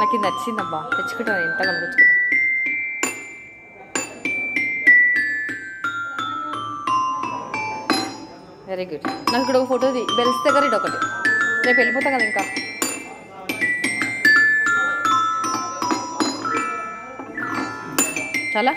నాకు ఇది నచ్చిందబ్బా తెచ్చుకుంటాను ఎంత కనిపించుకుంటా వెరీ గుడ్ నాకు ఇక్కడ ఒక ఫోటో బెల్స్ దగ్గర ఇది ఒకటి. రేపు వెళ్ళిపోతాం కదా ఇంకా. చాలా?